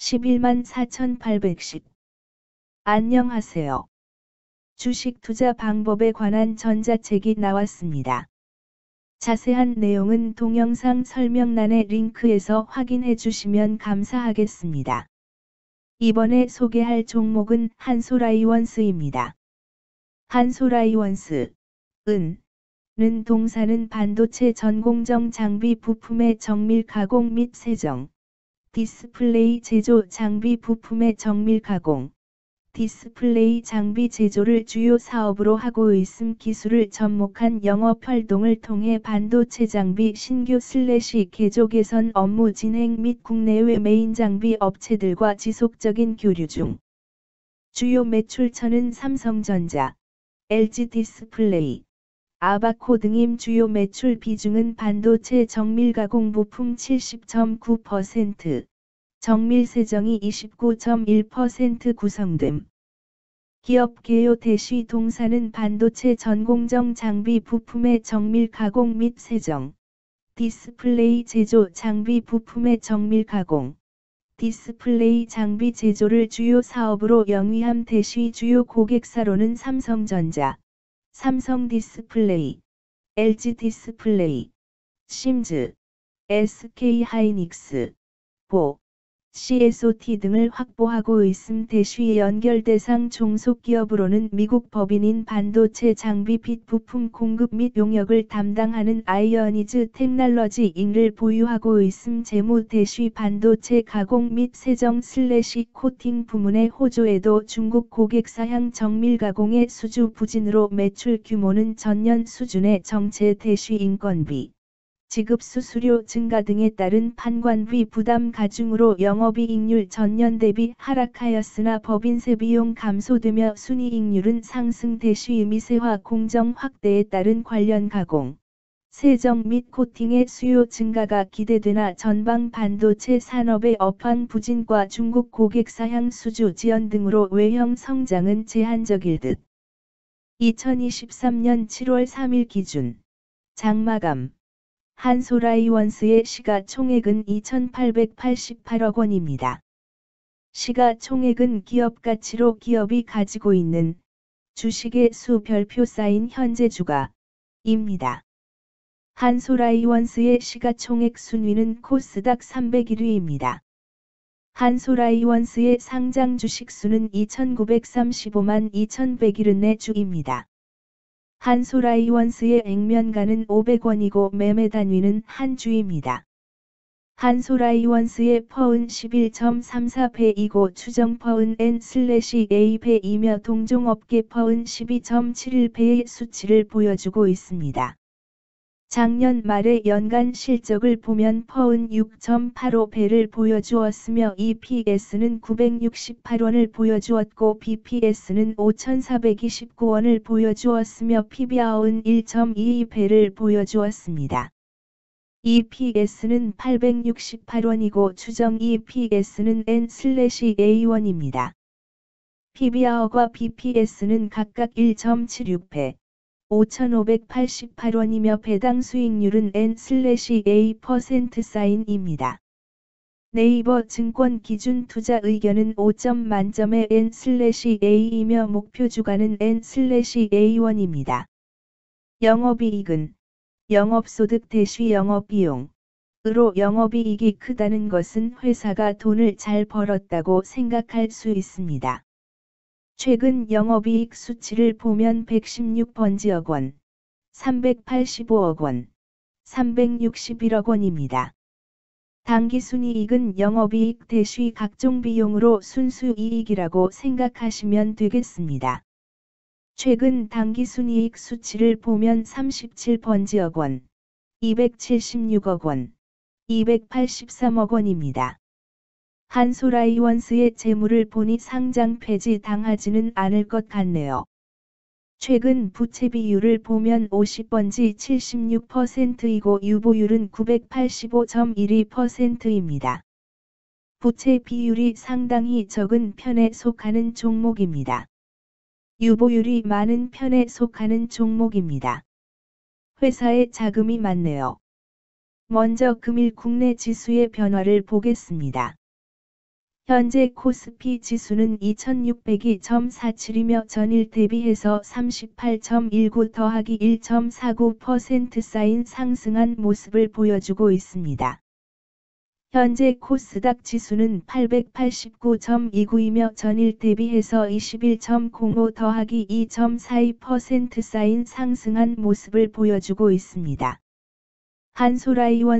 11만 4,810. 안녕하세요. 주식 투자 방법에 관한 전자책이 나왔습니다. 자세한 내용은 동영상 설명란의 링크에서 확인해 주시면 감사하겠습니다. 이번에 소개할 종목은 한소라이원스입니다. 한소라이원스, 은, 는 동사는 반도체 전공정 장비 부품의 정밀 가공 및 세정, 디스플레이 제조 장비 부품의 정밀 가공, 디스플레이 장비 제조를 주요 사업으로 하고 있음 기술을 접목한 영업 활동을 통해 반도체 장비 신규 슬래시 개조 개선 업무 진행 및 국내외 메인 장비 업체들과 지속적인 교류 중. 주요 매출처는 삼성전자, LG 디스플레이, 아바코 등임 주요 매출 비중은 반도체 정밀 가공 부품 70.9%, 정밀 세정이 29.1% 구성됨. 기업 개요 대시 동사는 반도체 전공정 장비 부품의 정밀 가공 및 세정, 디스플레이 제조 장비 부품의 정밀 가공, 디스플레이 장비 제조를 주요 사업으로 영위함 대시 주요 고객사로는 삼성전자, 삼성 디스플레이, LG 디스플레이, SEMES, SK 하이닉스, BOE, CSOT 등을 확보하고 있음 대쉬 연결 대상 종속기업으로는 미국 법인인 반도체 장비 및 부품 공급 및 용역을 담당하는 아이원스 테크놀로지 Inc을 보유하고 있음 재무 대쉬 반도체 가공 및 세정 슬래시 코팅 부문의 호조에도 중국 고객사향 정밀 가공의 수주 부진으로 매출 규모는 전년 수준의 정체 대쉬 인건비 지급 수수료 증가 등에 따른 판관비 부담 가중으로 영업이익률 전년 대비 하락하였으나 법인세 비용 감소되며 순이익률은 상승 대시 미세화 공정 확대에 따른 관련 가공, 세정 및 코팅의 수요 증가가 기대되나 전방 반도체 산업의 업황 부진과 중국 고객사 향 수주 지연 등으로 외형 성장은 제한적일 듯. 2023년 7월 3일 기준 장마감 한소라이원스의 시가총액은 2,888억 원입니다. 시가총액은 기업 가치로 기업이 가지고 있는 주식의 수 별표 쌓인 현재 주가입니다. 한소라이원스의 시가총액 순위는 코스닥 301위입니다. 한소라이원스의 상장 주식 수는 2,935만 2,174주입니다. 한솔아이원스의 액면가는 500원이고 매매 단위는 한 주입니다. 한솔아이원스의 PER은 11.34배이고 추정 PER은 N/A배이며 동종업계 PER은 12.71배의 수치를 보여주고 있습니다. 작년 말의 연간 실적을 보면 PER은 6.85배를 보여주었으며 EPS는 968원을 보여주었고 BPS는 5,429원을 보여주었으며 PBR은 1.22배를 보여주었습니다. EPS는 868원이고 추정 EPS는 N/A1입니다. PBR과 BPS는 각각 1.76배, 5,588원이며 배당 수익률은 N/A% 사인입니다. 네이버 증권 기준 투자 의견은 5점 만점의 N/A이며 목표 주가는 N/A1입니다. 영업이익은 영업소득 대시 영업비용 으로 영업이익이 크다는 것은 회사가 돈을 잘 벌었다고 생각할 수 있습니다. 최근 영업이익 수치를 보면 116번지억 원, 385억 원, 361억 원입니다. 당기순이익은 영업이익 대시 각종 비용으로 순수이익이라고 생각하시면 되겠습니다. 최근 당기순이익 수치를 보면 37번지억 원, 276억 원, 283억 원입니다. 한소라이원스의 재물을 보니 상장 폐지 당하지는 않을 것 같네요. 최근 부채 비율을 보면 50번지 76%이고 유보율은 985.12%입니다. 부채 비율이 상당히 적은 편에 속하는 종목입니다. 유보율이 많은 편에 속하는 종목입니다. 회사의 자금이 많네요. 먼저 금일 국내 지수의 변화를 보겠습니다. 현재 코스피 지수는 2600이 0.47이며 전일 대비해서 38.19 더하기 1.49% 쌓인 상승한 모습을 보여주고 있습니다. 현재 코스닥 지수는 889.29이며 전일 대비해서 21.05 더하기 2.42% 쌓인 상승한 모습을 보여주고 있습니다. 한솔아이원